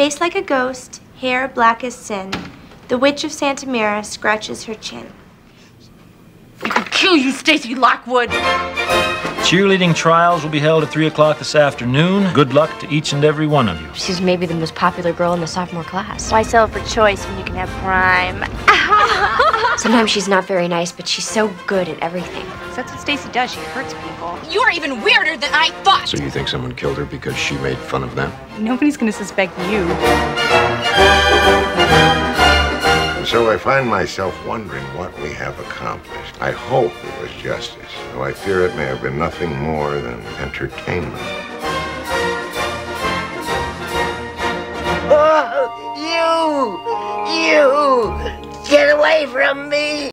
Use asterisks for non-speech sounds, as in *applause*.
Face like a ghost, hair black as sin. The witch of Santa Mira scratches her chin. I could kill you, Stacy Lockwood. Cheerleading trials will be held at 3 o'clock this afternoon. Good luck to each and every one of you. She's maybe the most popular girl in the sophomore class. Why sell for choice when you can have prime? *laughs* Sometimes she's not very nice, but she's so good at everything. That's what Stacy does. She hurts people. You're even weirder than I thought. So you think someone killed her because she made fun of them? Nobody's gonna suspect you. So I find myself wondering what we have accomplished. I hope it was justice, though I fear it may have been nothing more than entertainment. Oh, you! You! Get away from me!